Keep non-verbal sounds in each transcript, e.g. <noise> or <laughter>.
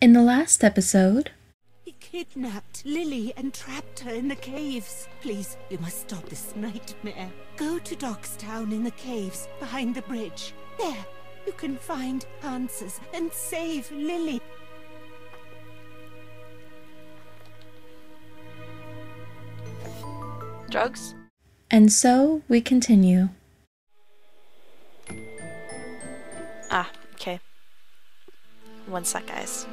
In the last episode, He kidnapped Lily and trapped her in the caves. Please, you must stop this nightmare. Go to Dogstown in the caves behind the bridge. There, you can find answers and save Lily. Drugs? and so we continue. Ah, okay. One sec, guys.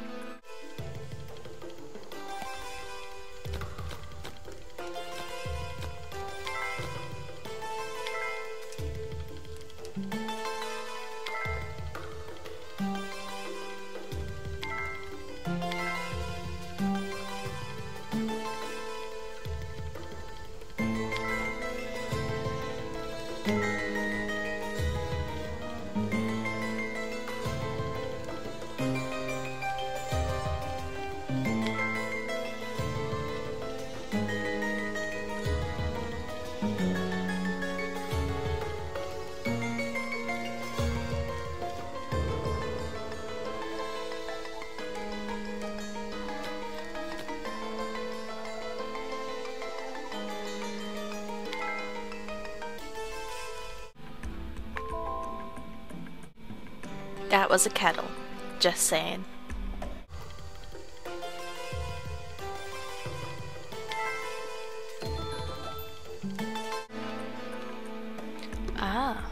That was a kettle. Just saying. Ah.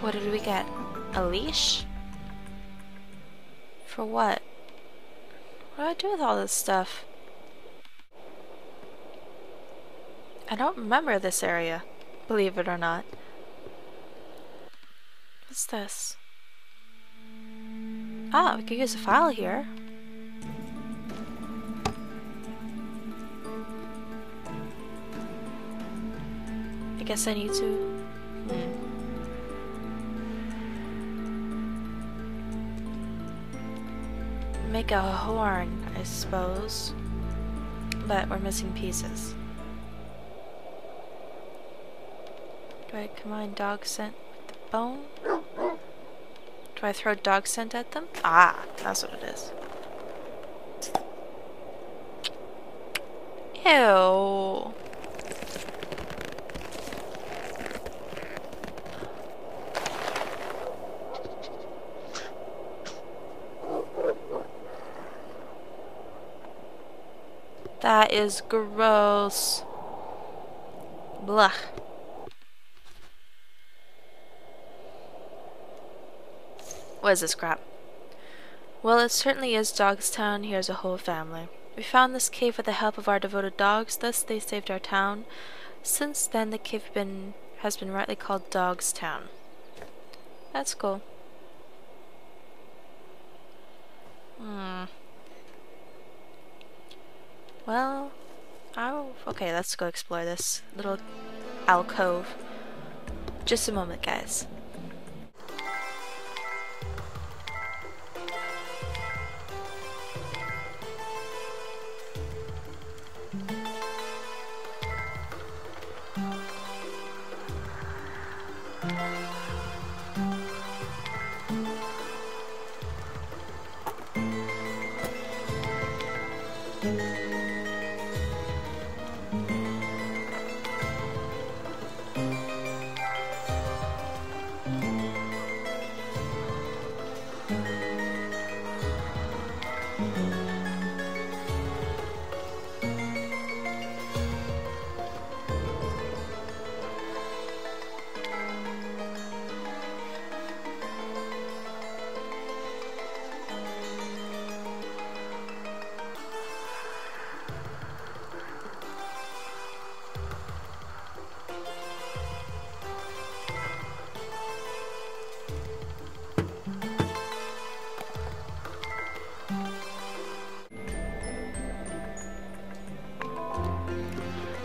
What did we get? A leash? For what? What do I do with all this stuff? I don't remember this area, believe it or not. What's this? Ah, we could use a file here. I guess I need to. Make a horn, I suppose. But we're missing pieces. Do I combine dog scent bone? Do I throw dog scent at them? Ah, that's what it is. Ew. That is gross. Blah. What is this crap? Well, it certainly is Dogstown. Here's a whole family. We found this cave with the help of our devoted dogs, thus they saved our town. Since then, the cave been, has been rightly called Dogstown. That's cool. Hmm. Well, oh, okay, let's go explore this little alcove. Just a moment, guys.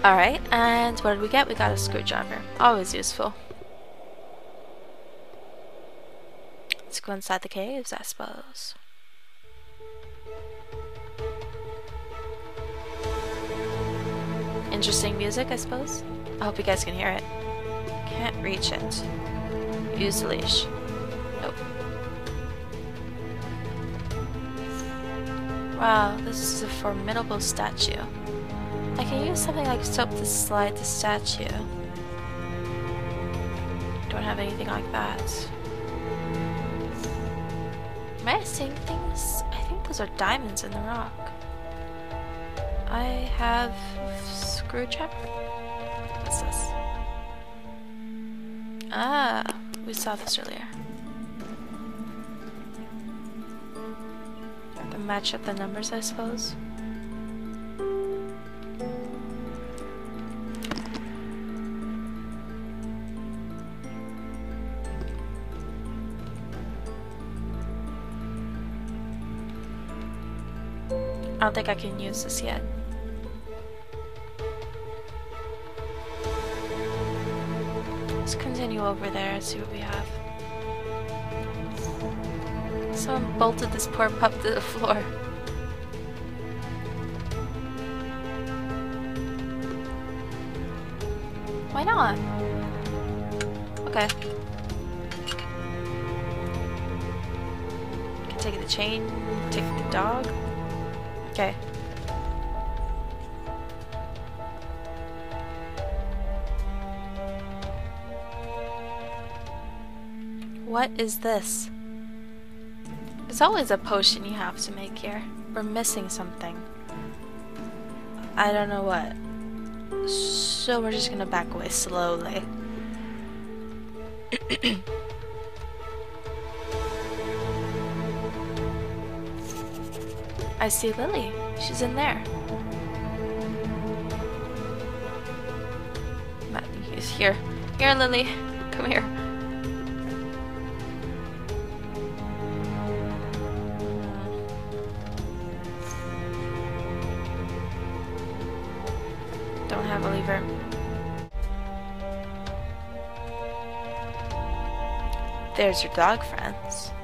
Alright, and what did we get? We got a screwdriver. Always useful. Let's go inside the caves, I suppose. Interesting music, I suppose. I hope you guys can hear it. Can't reach it. Use the leash. Nope. Wow, this is a formidable statue. I can use something like soap to slide the statue. Don't have anything like that. Am I seeing things? I think those are diamonds in the rock. I have screwdriver. What's this? Ah, we saw this earlier. To match up the numbers, I suppose. Don't think I can use this yet. Let's continue over there and see what we have. Someone bolted this poor pup to the floor. Why not? Okay. Can take the chain, take the dog. Okay. What is this? There's always a potion you have to make here. We're missing something. I don't know what. So we're just gonna back away slowly. <clears throat> I see Lily. She's in there. Matt, he's here. Here, Lily. Come here. Don't have a lever. There's your dog friends.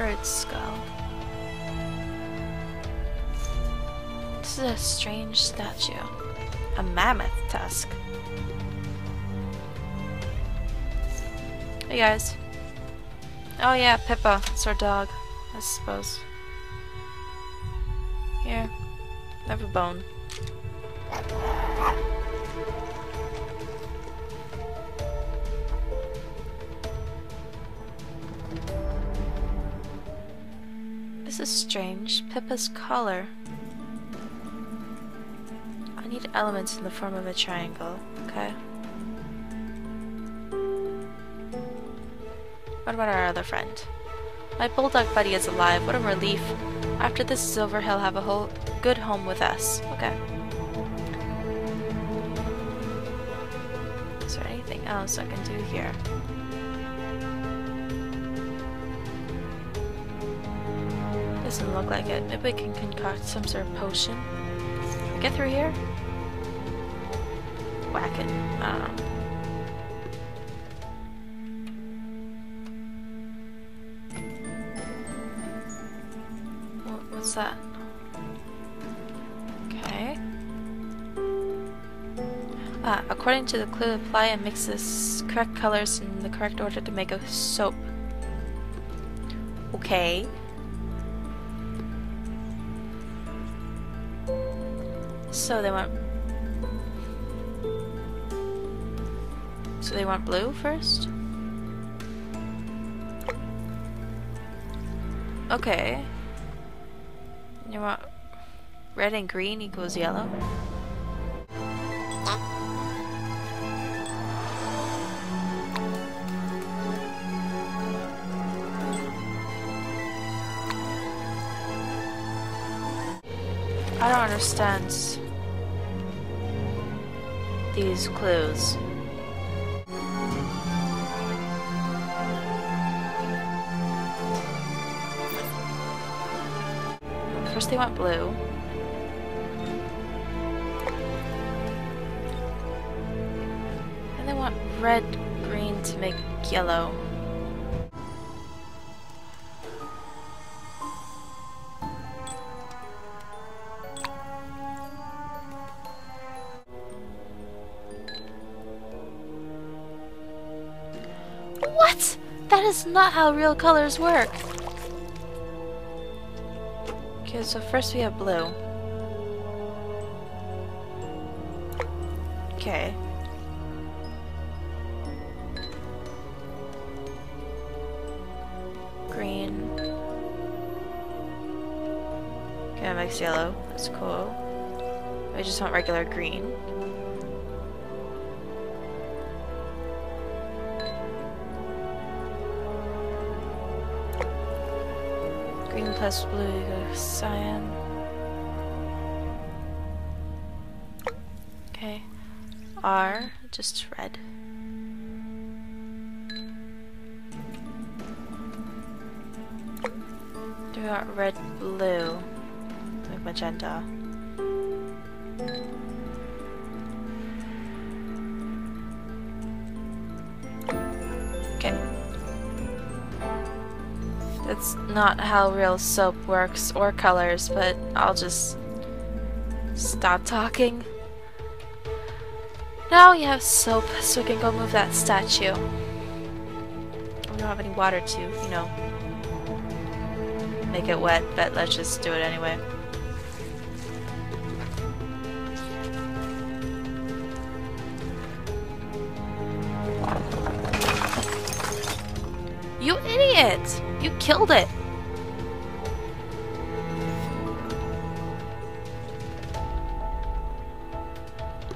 Bird skull. This is a strange statue. A mammoth tusk. Hey guys. Oh yeah, Pippa. It's our dog, I suppose. Here. Have a bone. This is strange. Pippa's collar. I need elements in the form of a triangle. Okay. What about our other friend? My bulldog buddy is alive. What a relief. After this is over, he'll have a whole good home with us. Okay. Is there anything else I can do here? Doesn't look like it. Maybe we can concoct some sort of potion. Get through here? Whack it. What, what's that? Okay. Ah, according to the clue, apply and mix the correct colors in the correct order to make a soap. Okay. So they want... So they want blue first? Okay. You want red and green equals yellow? I don't understand these clues. First they want blue. And they want red, green to make yellow. What? That is not how real colors work. Okay, so first we have blue. Okay. Green. Okay, that makes yellow. That's cool. I just want regular green. Green plus blue equals cyan. Okay. R, just red. Do we want red, blue, like magenta? That's not how real soap works or colors, but I'll just stop talking. Now we have soap, so we can go move that statue. We don't have any water to, you know, make it wet, but let's just do it anyway. You idiot! Killed it!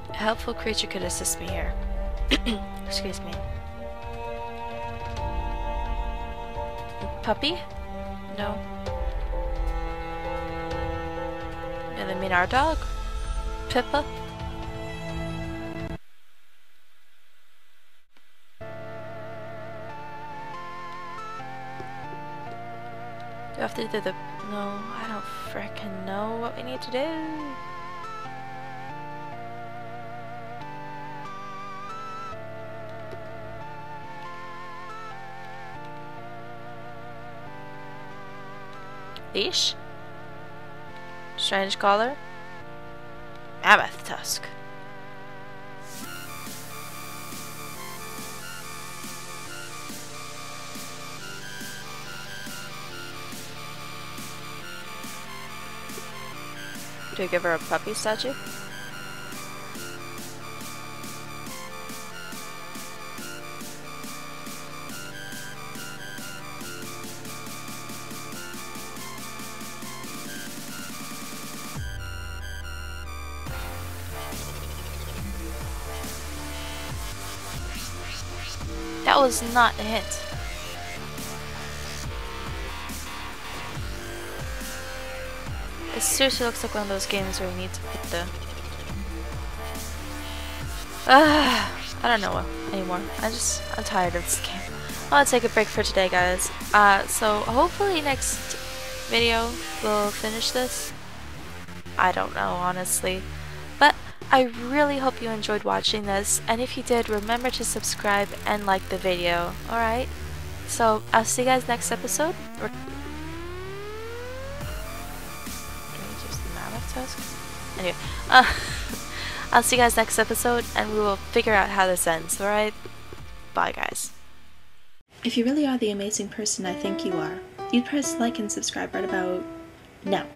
A helpful creature could assist me here. <clears throat> Excuse me. Puppy? No. And they mean our dog? Pippa? Have to do the... No, I don't frickin' know what we need to do. Leash? Strange collar? Mammoth tusk. We give her a puppy statue? That was not a hint. Seriously looks like one of those games where you need to put the... Uh, I don't know anymore. I just, I'm tired of this game. I want to take a break for today, guys. Uh, so hopefully next video we'll finish this. I don't know, honestly. But I really hope you enjoyed watching this, and if you did, remember to subscribe and like the video, alright? So, I'll see you guys next episode. Anyway, uh, <laughs> I'll see you guys next episode, and we will figure out how this ends, alright? Bye, guys. If you really are the amazing person I think you are, you'd press like and subscribe right about now.